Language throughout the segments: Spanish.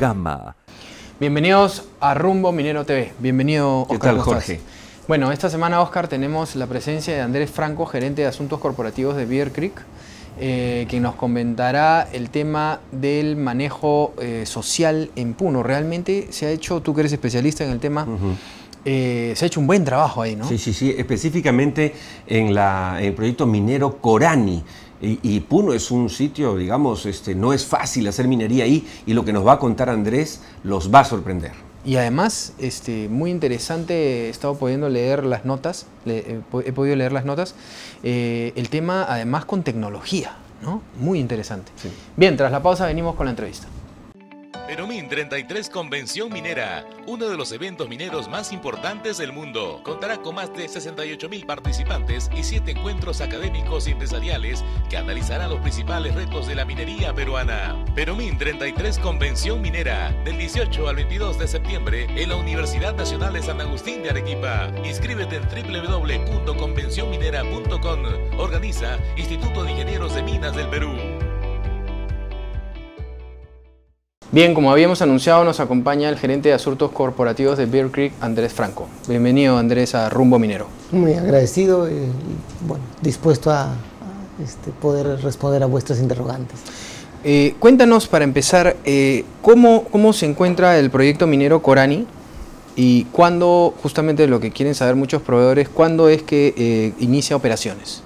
Gama. Bienvenidos a Rumbo Minero TV. Bienvenido, Oscar. ¿Qué tal, Jorge? Bueno, esta semana, Oscar, tenemos la presencia de Andrés Franco, gerente de asuntos corporativos de Beer Creek, eh, quien nos comentará el tema del manejo eh, social en Puno. Realmente se ha hecho, tú que eres especialista en el tema, eh, se ha hecho un buen trabajo ahí, ¿no? Sí, sí, sí, específicamente en, la, en el proyecto minero Corani. Y, y, Puno es un sitio, digamos, este, no es fácil hacer minería ahí y lo que nos va a contar Andrés los va a sorprender. Y además, este, muy interesante, he estado pudiendo leer las notas, le, eh, he podido leer las notas, eh, el tema además con tecnología, ¿no? Muy interesante. Sí. Bien, tras la pausa venimos con la entrevista. Peromín 33 Convención Minera, uno de los eventos mineros más importantes del mundo. Contará con más de 68 mil participantes y 7 encuentros académicos y empresariales que analizarán los principales retos de la minería peruana. Peromín 33 Convención Minera, del 18 al 22 de septiembre en la Universidad Nacional de San Agustín de Arequipa. Inscríbete en www.convencionminera.com. Organiza Instituto de Ingenieros de Minas del Perú. Bien, como habíamos anunciado, nos acompaña el gerente de asuntos corporativos de Bear Creek, Andrés Franco. Bienvenido, Andrés, a Rumbo Minero. Muy agradecido y bueno, dispuesto a, a este, poder responder a vuestras interrogantes. Eh, cuéntanos, para empezar, eh, ¿cómo, ¿cómo se encuentra el proyecto minero Corani? Y cuándo, justamente lo que quieren saber muchos proveedores, ¿cuándo es que eh, inicia operaciones?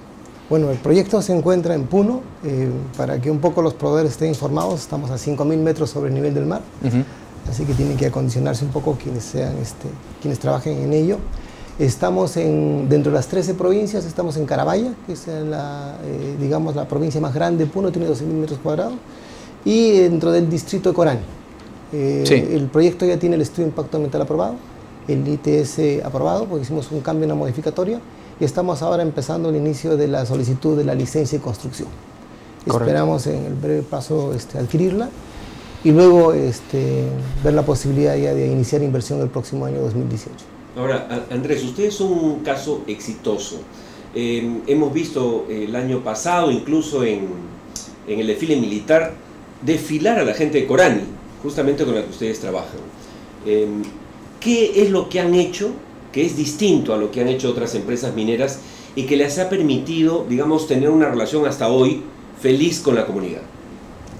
Bueno, el proyecto se encuentra en Puno, eh, para que un poco los proveedores estén informados, estamos a 5.000 metros sobre el nivel del mar, uh -huh. así que tienen que acondicionarse un poco quienes, sean, este, quienes trabajen en ello. Estamos en, dentro de las 13 provincias, estamos en Carabaya, que es la, eh, digamos, la provincia más grande de Puno, tiene 12.000 metros cuadrados, y dentro del distrito de Corán. Eh, sí. El proyecto ya tiene el estudio de impacto ambiental aprobado, el ITS aprobado, porque hicimos un cambio, una modificatoria, y estamos ahora empezando el inicio de la solicitud de la licencia de construcción. Correcto. Esperamos en el breve paso este, adquirirla y luego este, ver la posibilidad ya de iniciar inversión el próximo año 2018. Ahora, Andrés, usted es un caso exitoso. Eh, hemos visto el año pasado, incluso en, en, el desfile militar, desfilar a la gente de Corani, justamente con la que ustedes trabajan. Eh, ¿Qué es lo que han hecho que es distinto a lo que han hecho otras empresas mineras y que les ha permitido, digamos, tener una relación hasta hoy feliz con la comunidad?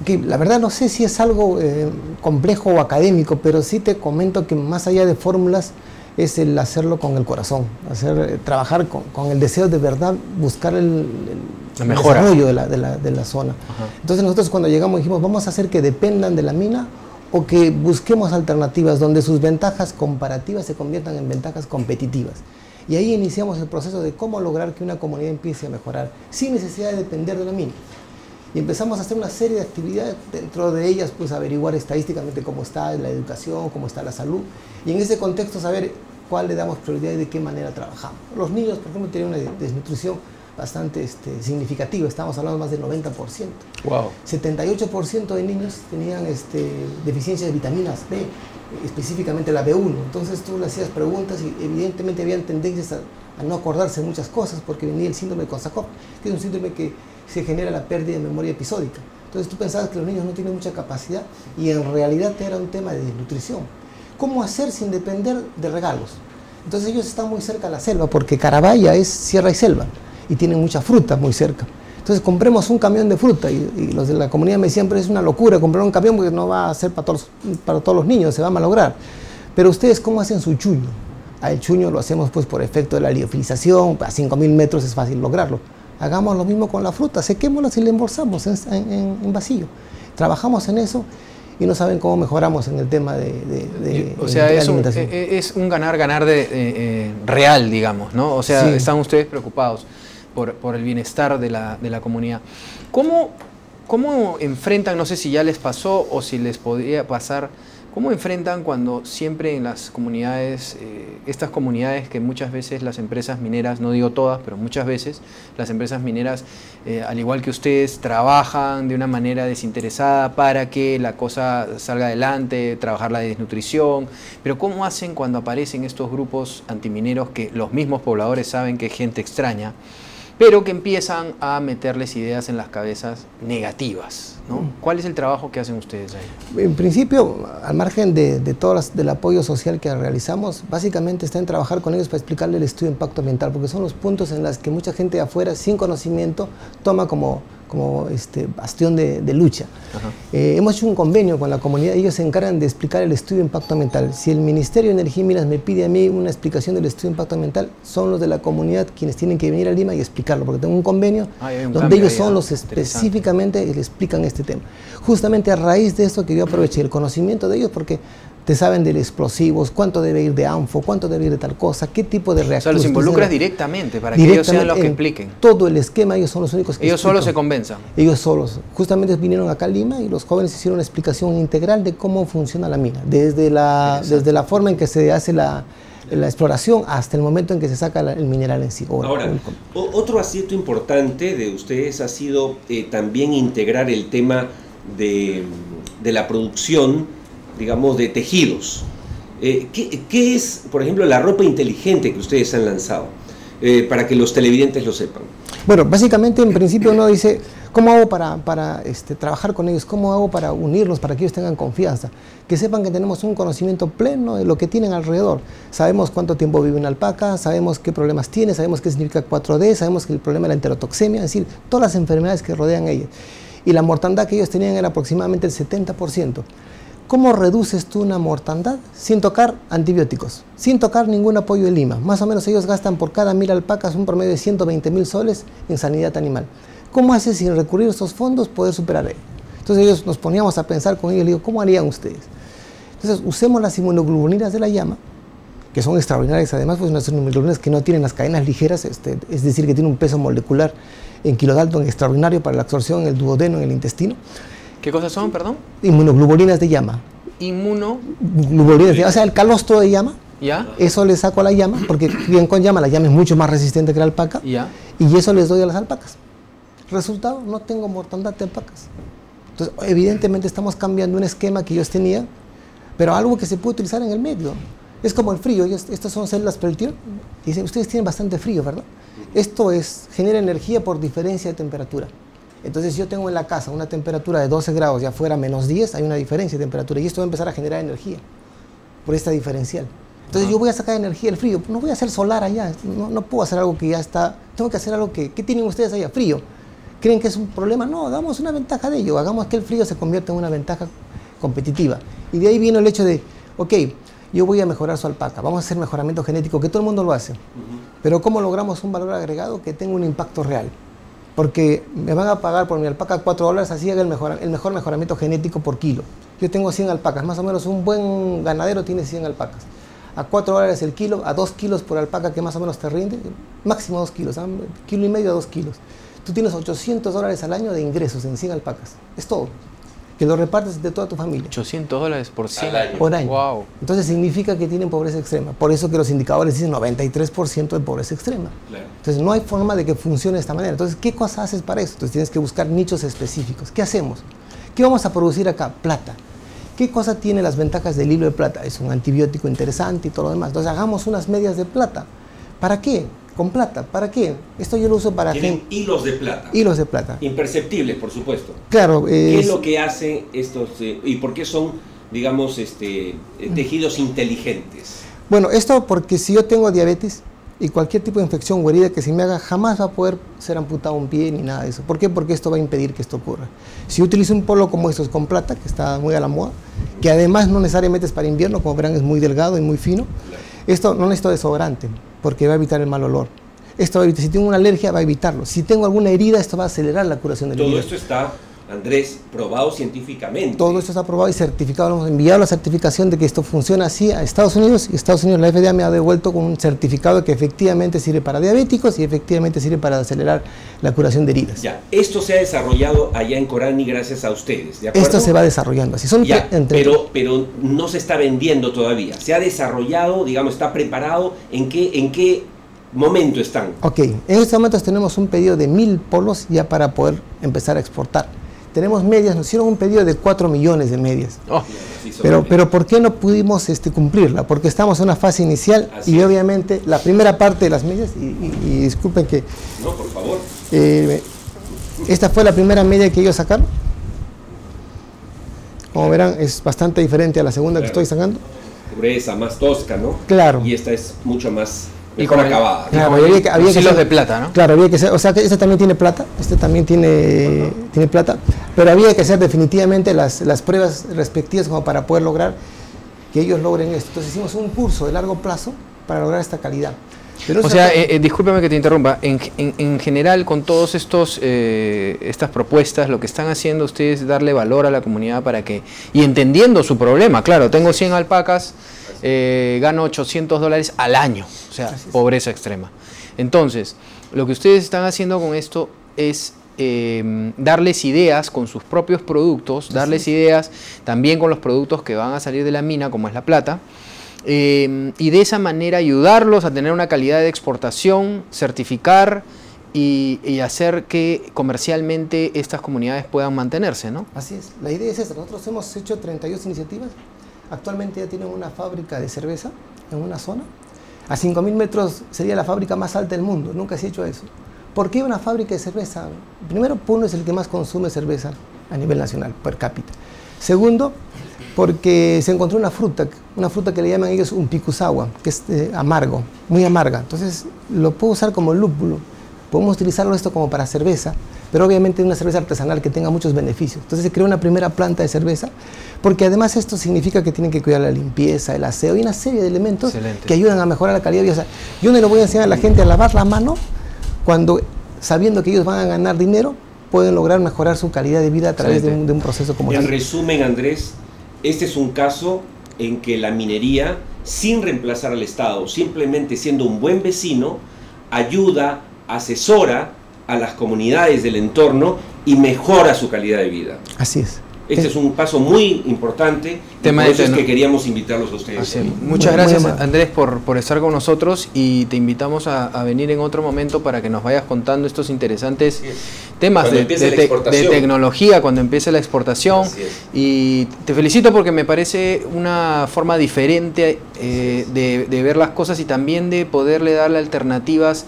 Que la verdad no sé si es algo eh, complejo o académico, pero sí te comento que más allá de fórmulas es el hacerlo con el corazón, hacer, eh, trabajar con, con, el deseo de verdad, buscar el, el, la mejora. desarrollo de la, de la, de la zona. Ajá. Entonces nosotros cuando llegamos dijimos, vamos a hacer que dependan de la mina o que busquemos alternativas donde sus ventajas comparativas se conviertan en ventajas competitivas. Y ahí iniciamos el proceso de cómo lograr que una comunidad empiece a mejorar sin necesidad de depender de la mina. Y empezamos a hacer una serie de actividades, dentro de ellas pues averiguar estadísticamente cómo está la educación, cómo está la salud, y en ese contexto saber cuál le damos prioridad y de qué manera trabajamos. Los niños, por ejemplo, tienen una desnutrición bastante este, significativa, estamos hablando más del 90%. Wow. 78% de niños tenían este, deficiencia de vitaminas B, específicamente la B1. Entonces tú le hacías preguntas y evidentemente habían tendencias a, a no acordarse de muchas cosas porque venía el síndrome de Korsakoff, que es un síndrome que se genera la pérdida de memoria episódica. Entonces tú pensabas que los niños no tienen mucha capacidad y en realidad era un tema de nutrición. ¿Cómo hacer sin depender de regalos? Entonces ellos están muy cerca de la selva porque Carabaya es sierra y selva y tienen mucha fruta muy cerca. Entonces compremos un camión de fruta y, y, los de la comunidad me decían, pero es una locura comprar un camión porque no va a ser para todos, para todos los niños, se va a malograr. Pero ustedes, ¿cómo hacen su chuño? A el chuño lo hacemos pues por efecto de la liofilización, a 5.000 metros es fácil lograrlo. Hagamos lo mismo con la fruta, sequémosla y la embolsamos en, en, en vacío. Trabajamos en eso y no saben cómo mejoramos en el tema de, de, de o sea, es un, es un, ganar ganar de, eh, real digamos no o sea sí. están ustedes preocupados por, por el bienestar de la, de la comunidad cómo cómo enfrentan no sé si ya les pasó o si les podría pasar ¿Cómo enfrentan cuando siempre en las comunidades, eh, estas comunidades que muchas veces las empresas mineras, no digo todas, pero muchas veces las empresas mineras, eh, al igual que ustedes, trabajan de una manera desinteresada para que la cosa salga adelante, trabajar la desnutrición, pero ¿cómo hacen cuando aparecen estos grupos antimineros que los mismos pobladores saben que es gente extraña? Pero que empiezan a meterles ideas en las cabezas negativas. ¿Cuál es el trabajo que hacen ustedes ahí? En principio, al margen de, de todo el apoyo social que realizamos, básicamente está en trabajar con ellos para explicarle el estudio de impacto ambiental, porque son los puntos en los que mucha gente de afuera, sin conocimiento, toma como como este, bastión de, lucha. Eh, hemos hecho un convenio con la comunidad, ellos se encargan de explicar el estudio de impacto ambiental. Si el Ministerio de Energía y Minas me pide a mí una explicación del estudio de impacto ambiental, son los de la comunidad quienes tienen que venir a Lima y explicarlo, porque tengo un convenio ah, donde ellos son los específicamente que le explican este tema. Justamente a raíz de esto quería aprovechar el conocimiento de ellos porque te saben de explosivos, cuánto debe ir de ANFO, cuánto debe ir de tal cosa, qué tipo de reacción. O sea, los involucras directamente para que ellos sean los que expliquen. Todo el esquema, ellos son los únicos que Ellos solos se convenzan. Ellos solos. Justamente vinieron acá a Lima y los jóvenes hicieron una explicación integral de cómo funciona la mina, desde la, desde la forma en que se hace la, exploración hasta el momento en que se saca el mineral en sí. Ahora, otro acierto importante de ustedes ha sido eh, también integrar el tema de, de la producción digamos, de tejidos. Eh, ¿qué, es, por ejemplo, la ropa inteligente que ustedes han lanzado? Eh, para que los televidentes lo sepan. Bueno, básicamente en principio uno dice, ¿cómo hago para, para este, trabajar con ellos? ¿Cómo hago para unirlos, para que ellos tengan confianza? Que sepan que tenemos un conocimiento pleno de lo que tienen alrededor. Sabemos cuánto tiempo vive una alpaca, sabemos qué problemas tiene, sabemos qué significa 4D, sabemos que el problema es la enterotoxemia, es decir, todas las enfermedades que rodean a ellos. Y la mortandad que ellos tenían era aproximadamente el 70%. ¿Cómo reduces tú una mortandad? Sin tocar antibióticos, sin tocar ningún apoyo de Lima. Más o menos ellos gastan por cada mil alpacas un promedio de 120 mil soles en sanidad animal. ¿Cómo haces sin recurrir a estos fondos poder superar ello? Entonces ellos nos poníamos a pensar con ellos y digo, ¿cómo harían ustedes? Entonces usemos las inmunoglobulinas de la llama, que son extraordinarias además, pues unas inmunoglobulinas que no tienen las cadenas ligeras, este, es decir, que tienen un peso molecular en kilodalton extraordinario para la absorción en el duodeno, en el intestino. ¿Qué cosas son, perdón? Inmunoglobulinas de llama. Inmuno. De llama. O sea, el calostro de llama. ¿Ya? Eso le saco a la llama, porque bien con llama, la llama es mucho más resistente que la alpaca. ¿Ya? Y eso les doy a las alpacas. Resultado, no tengo mortandad de alpacas. Entonces, evidentemente estamos cambiando un esquema que ellos tenían, pero algo que se puede utilizar en el medio. Es como el frío, estas son células Peltier. Dicen, ustedes tienen bastante frío, ¿verdad? Esto es, genera energía por diferencia de temperatura. Entonces, si yo tengo en la casa una temperatura de 12 grados y afuera menos 10, hay una diferencia de temperatura y esto va a empezar a generar energía por esta diferencial. Entonces, yo voy a sacar energía del frío. No voy a hacer solar allá. No, puedo hacer algo que ya está. Tengo que hacer algo que. ¿Qué tienen ustedes allá? Frío. ¿Creen que es un problema? No, hagamos una ventaja de ello. Hagamos que el frío se convierta en una ventaja competitiva. Y de ahí viene el hecho de, ok, yo voy a mejorar su alpaca, vamos a hacer mejoramiento genético, que todo el mundo lo hace. Pero ¿cómo logramos un valor agregado que tenga un impacto real? Porque me van a pagar por mi alpaca 4 dólares, así haga el mejor, el mejor mejoramiento genético por kilo. Yo tengo 100 alpacas, más o menos un buen ganadero tiene 100 alpacas. A 4 dólares el kilo, a 2 kilos por alpaca que más o menos te rinde, máximo 2 kilos, ¿ah? kilo y medio a 2 kilos. Tú tienes 800 dólares al año de ingresos en 100 alpacas, es todo que lo repartes de toda tu familia. 800 dólares por 100 año. Por año. Wow. Entonces significa que tienen pobreza extrema. Por eso que los indicadores dicen 93% de pobreza extrema. Entonces no hay forma de que funcione de esta manera. Entonces, ¿qué cosa haces para eso? Entonces tienes que buscar nichos específicos. ¿Qué hacemos? ¿Qué vamos a producir acá? Plata. ¿Qué cosa tiene las ventajas del hilo de plata? Es un antibiótico interesante y todo lo demás. Entonces hagamos unas medias de plata. ¿Para qué? Con plata. ¿Para qué? Esto yo lo uso para... Tienen hilos de plata. Hilos de plata. Imperceptibles, por supuesto. Claro. ¿Qué es lo que hace estos... Eh, y por qué son, digamos, este, eh, tejidos inteligentes? Bueno, esto porque si yo tengo diabetes y cualquier tipo de infección o herida que se me haga, jamás va a poder ser amputado un pie ni nada de eso. ¿Por qué? Porque esto va a impedir que esto ocurra. Si yo utilizo un polo como estos con plata, que está muy a la moda, que además no necesariamente es para invierno, como verán es muy delgado y muy fino, esto no necesito desodorante porque va a evitar el mal olor. Esto va a evitar, si tengo una alergia, va a evitarlo. Si tengo alguna herida, esto va a acelerar la curación de la herida. Todo esto está, Andrés, probado científicamente. Todo esto está probado y certificado. Hemos enviado la certificación de que esto funciona así a Estados Unidos y Estados Unidos, la FDA me ha devuelto con un certificado de que efectivamente sirve para diabéticos y efectivamente sirve para acelerar la curación de heridas. Ya, esto se ha desarrollado allá en Corani gracias a ustedes, ¿de Esto se va desarrollando así. Son ya, pero, pero no se está vendiendo todavía. Se ha desarrollado, digamos, está preparado. ¿En qué, en qué momento están? Ok, en estos momentos tenemos un pedido de mil polos ya para poder empezar a exportar. Tenemos medias, nos hicieron un pedido de 4 millones de medias. Oh. pero, pero ¿por qué no pudimos este, cumplirla? Porque estamos en una fase inicial y obviamente la primera parte de las medias, y, disculpen que... No, por favor. Eh, esta fue la primera media que ellos sacaron. como verán, es bastante diferente a la segunda que estoy sacando. Gruesa, más tosca, ¿no? Claro. Y esta es mucho más mejor acabada. Claro, había que, había que de plata, ¿no? Claro, había que ser, o sea, que este también tiene plata, este también tiene, tiene plata, pero había que hacer definitivamente las, las pruebas respectivas como para poder lograr que ellos logren esto. Entonces hicimos un curso de largo plazo para lograr esta calidad o sea, eh, eh, discúlpeme que te interrumpa. En, general, con todas eh, estas propuestas, lo que están haciendo ustedes es darle valor a la comunidad para que, y entendiendo su problema, claro, tengo 100 alpacas, gano 800 dólares al año, o sea, pobreza extrema. Entonces, lo que ustedes están haciendo con esto es darles ideas con sus propios productos, darles ideas también con los productos que van a salir de la mina, como es la plata, Em, y de esa manera ayudarlos a tener una calidad de exportación, certificar y, hacer que comercialmente estas comunidades puedan mantenerse, ¿no? Así es, la idea es esta, nosotros hemos hecho 32 iniciativas, actualmente ya tienen una fábrica de cerveza en una zona, a 5.000 metros sería la fábrica más alta del mundo, nunca se ha hecho eso. ¿Por qué una fábrica de cerveza? Primero, Puno es el que más consume cerveza a nivel nacional, per cápita. Segundo, porque se encontró una fruta, una fruta que le llaman ellos un picusawa, que es eh, amargo, muy amarga. Entonces lo puedo usar como lúpulo. Podemos utilizarlo esto como para cerveza, pero obviamente una cerveza artesanal que tenga muchos beneficios. Entonces se creó una primera planta de cerveza, porque además esto significa que tienen que cuidar la limpieza, el aseo y una serie de elementos que ayudan a mejorar la calidad de vida. yo no le voy a enseñar a la gente a lavar la mano cuando sabiendo que ellos van a ganar dinero, pueden lograr mejorar su calidad de vida a través de un, proceso como este. En resumen, Andrés, este es un caso en que la minería, sin reemplazar al Estado, simplemente siendo un buen vecino, ayuda, asesora a las comunidades del entorno y mejora su calidad de vida. Así es. Este es un paso muy importante. Tema por eso es que queríamos invitarlos a ustedes. Muchas gracias Andrés por, por, estar con nosotros y te invitamos a, venir en otro momento para que nos vayas contando estos interesantes temas de, tecnología cuando empiece la exportación. Y te felicito porque me parece una forma diferente eh, de ver las cosas y también de poderle darle alternativas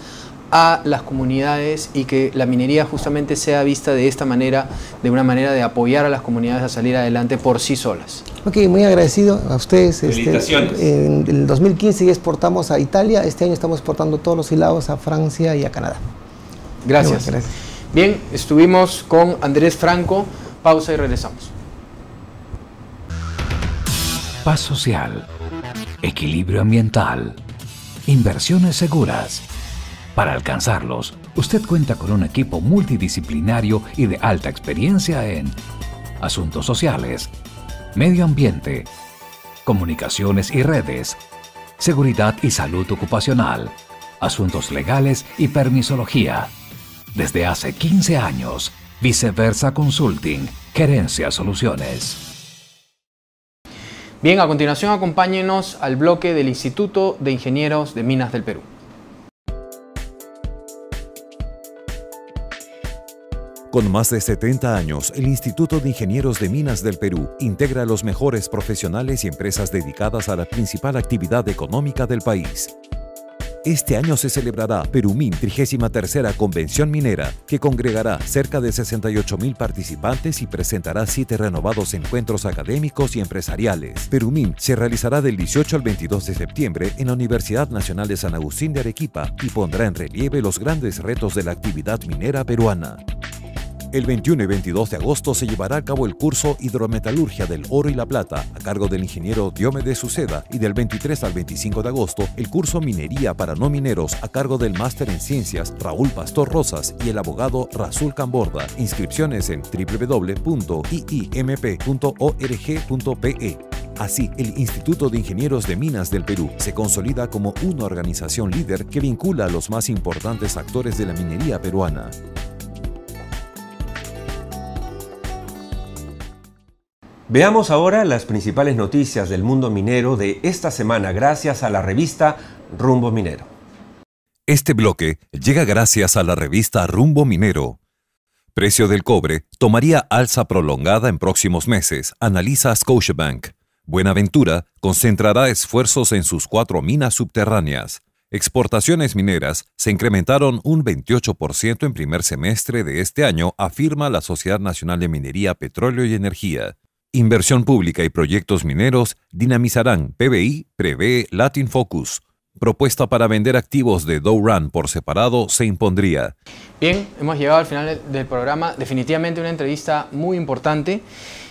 a las comunidades y que la minería justamente sea vista de esta manera, de una manera de apoyar a las comunidades a salir adelante por sí solas. Ok, muy agradecido a ustedes. Este, Felicitaciones. en el 2015 ya exportamos a Italia, este año estamos exportando todos los hilados a Francia y a Canadá. Gracias. Bien, estuvimos con Andrés Franco, pausa y regresamos. Paz social, equilibrio ambiental, inversiones seguras para alcanzarlos, usted cuenta con un equipo multidisciplinario y de alta experiencia en asuntos sociales, medio ambiente, comunicaciones y redes, seguridad y salud ocupacional, asuntos legales y permisología. Desde hace 15 años, Viceversa Consulting, Gerencia Soluciones. Bien, a continuación acompáñenos al bloque del Instituto de Ingenieros de Minas del Perú. Con más de 70 años, el Instituto de Ingenieros de Minas del Perú integra a los mejores profesionales y empresas dedicadas a la principal actividad económica del país. Este año se celebrará Perumín 33 Convención Minera, que congregará cerca de 68 mil participantes y presentará siete renovados encuentros académicos y empresariales. Perumín se realizará del 18 al 22 de septiembre en la Universidad Nacional de San Agustín de Arequipa y pondrá en relieve los grandes retos de la actividad minera peruana. El 21 y 22 de agosto se llevará a cabo el curso Hidrometalurgia del Oro y la Plata a cargo del ingeniero Diomedes Suceda y del 23 al 25 de agosto el curso Minería para no mineros a cargo del máster en ciencias Raúl Pastor Rosas y el abogado Razul Camborda. Inscripciones en www.iimp.org.pe. Así, el Instituto de Ingenieros de Minas del Perú se consolida como una organización líder que vincula a los más importantes actores de la minería peruana. Veamos ahora las principales noticias del mundo minero de esta semana gracias a la revista Rumbo Minero. Este bloque llega gracias a la revista Rumbo Minero. Precio del cobre tomaría alza prolongada en próximos meses, analiza Scotiabank. Buenaventura concentrará esfuerzos en sus cuatro minas subterráneas. Exportaciones mineras se incrementaron un 28% en primer semestre de este año, afirma la Sociedad Nacional de Minería, Petróleo y Energía. Inversión pública y proyectos mineros dinamizarán PBI, prevé Latin Focus. Propuesta para vender activos de Dow por separado se impondría. Bien, hemos llegado al final del programa. Definitivamente una entrevista muy importante.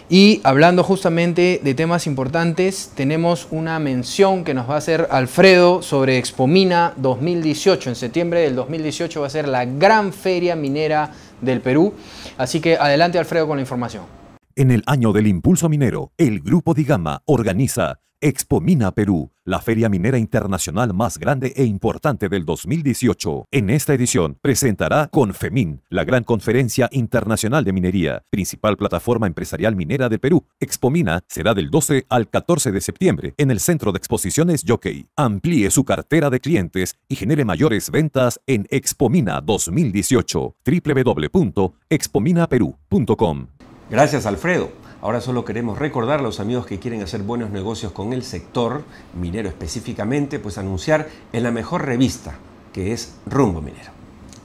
Y hablando justamente de temas importantes, tenemos una mención que nos va a hacer Alfredo sobre Expomina 2018. En septiembre del 2018 va a ser la gran feria minera del Perú. Así que adelante Alfredo con la información. En el año del impulso minero, el Grupo Digama organiza Expo Mina Perú, la feria minera internacional más grande e importante del 2018. En esta edición presentará Confemin, la gran conferencia internacional de minería, principal plataforma empresarial minera del Perú. Expo Mina será del 12 al 14 de septiembre en el Centro de Exposiciones Jockey. Amplíe su cartera de clientes y genere mayores ventas en Expomina 2018. www.expominaperú.com Gracias, Alfredo. Ahora solo queremos recordar a los amigos que quieren hacer buenos negocios con el sector minero específicamente, pues anunciar en la mejor revista, que es Rumbo Minero.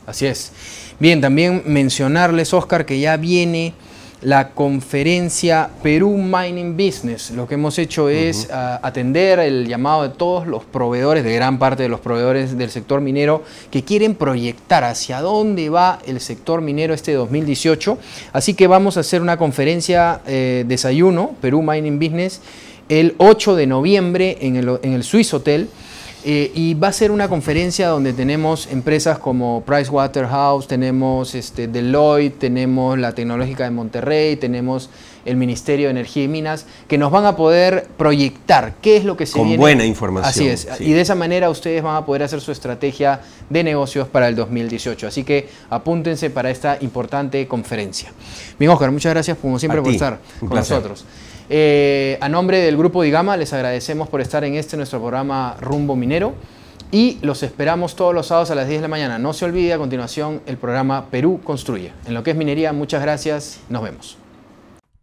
Así es. Bien, también mencionarles, Oscar, que ya viene la conferencia Perú Mining Business. Lo que hemos hecho es ah, atender el llamado de todos los proveedores, de gran parte de los proveedores del sector minero, que quieren proyectar hacia dónde va el sector minero este 2018. Así que vamos a hacer una conferencia eh, desayuno, Perú Mining Business, el 8 de noviembre en el, en el Swiss Hotel. Eh, y va a ser una conferencia donde tenemos empresas como Pricewaterhouse, tenemos este, Deloitte, tenemos la Tecnológica de Monterrey, tenemos el Ministerio de Energía y Minas, que nos van a poder proyectar qué es lo que se Con viene. buena información. Así es. Y de esa manera ustedes van a poder hacer su estrategia de negocios para el 2018. Así que apúntense para esta importante conferencia. Bien, Oscar, muchas gracias como siempre por estar con nosotros. Eh, a nombre del Grupo Digama les agradecemos por estar en este nuestro programa Rumbo Minero y los esperamos todos los sábados a las 10 de la mañana. No se olvide a continuación el programa Perú Construye. En lo que es minería, muchas gracias. Nos vemos.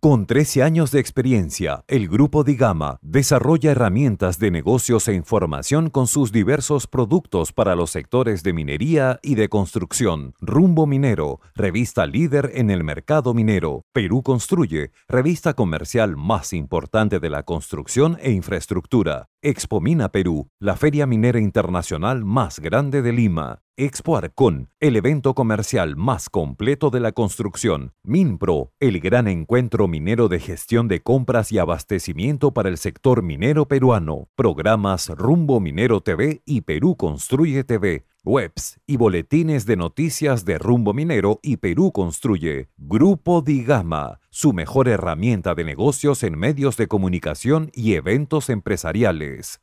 Con 13 años de experiencia, el Grupo Digama desarrolla herramientas de negocios e información con sus diversos productos para los sectores de minería y de construcción. Rumbo Minero, revista líder en el mercado minero. Perú Construye, revista comercial más importante de la construcción e infraestructura. Expomina Perú, la feria minera internacional más grande de Lima. Expo Arcón, el evento comercial más completo de la construcción. Minpro, el gran encuentro minero de gestión de compras y abastecimiento para el sector minero peruano. Programas Rumbo Minero TV y Perú Construye TV. Webs y boletines de noticias de Rumbo Minero y Perú Construye. Grupo Digama, su mejor herramienta de negocios en medios de comunicación y eventos empresariales.